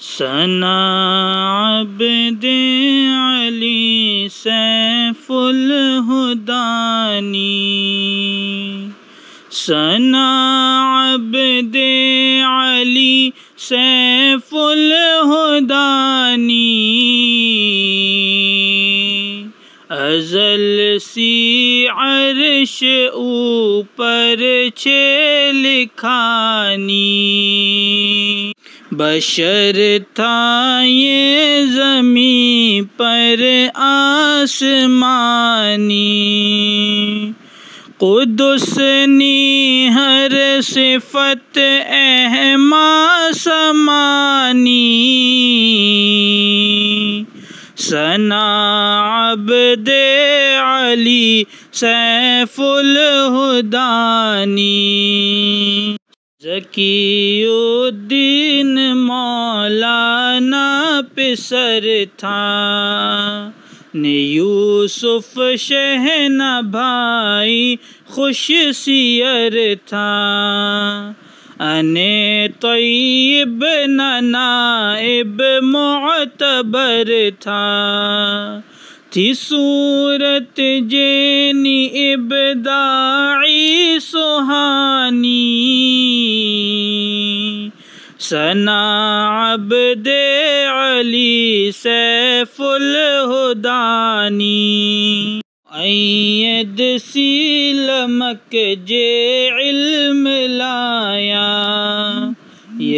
सना अब्द अली सैफुल हुदानी। सना अब्द अली सैफुल हुदानी। अजल सी अर्श ऊपर छे लिखानी। बशर था ये ज़मी पर आसमानी। कुदुसनी हर सिफत अहमा समानी। सना अब्द अली सैफुल हुदानी। जकीउद्दीन मौलाना पिसर था यूसुफ शहना भाई खुश सियर था। अने तयब नाइब मोतबर था। थी सूरत जेनी इबदाई सुहानी सना अब्द अली सैफुल हुदानी अयद सीलमक जे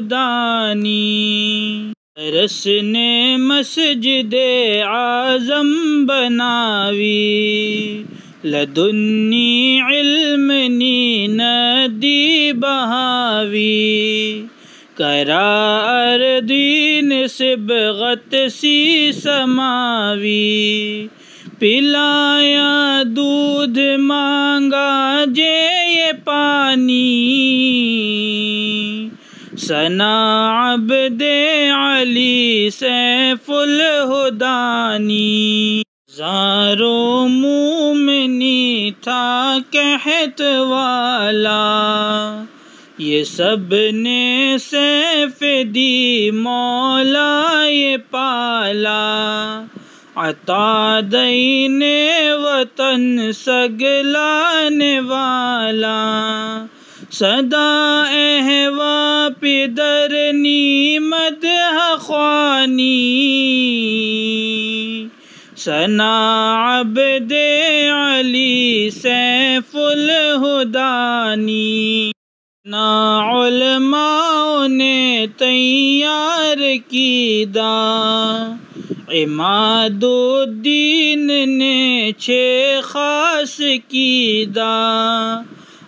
हुदानी रस ने मस्जिद आज़म बनावी। लदुन्नी इल्मनी नदी बहावी। करार दीन सिबगत सी समावी। पिलाया दूध मांगा जे ये पानी। सना अब्द अली सैफुल हुदानी। जारो मुमनी था कहत वाला। ये सबने सैफ दी, मौला ये पाला। अता दईने वतन सगलाने वाला। सदा अहवा पिदर नीमद ख्वानी सना अब्द अली सैफुल हुदानी। ना उलमाओं ने तैयार की दा इमादुद्दीन ने छे खास की दा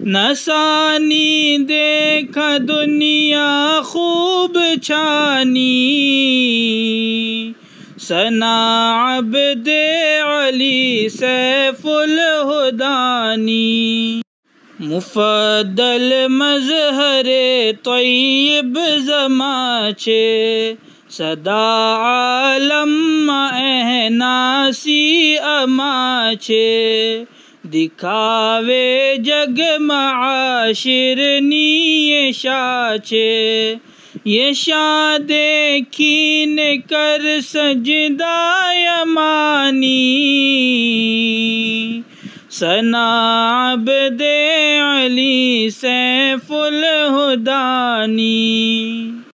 नसानी देख दुनिया खूब छानी। सना अबद अली सैफुल हुदानी। मुफदल मजहर तयब जमाचे। सदा आलम एहनासी अमाचे। दिखावे जग माशिर नी शाचे। ये शाह देखीन कर सजदायमानी सनाब दे अली सैफुल हुदानी।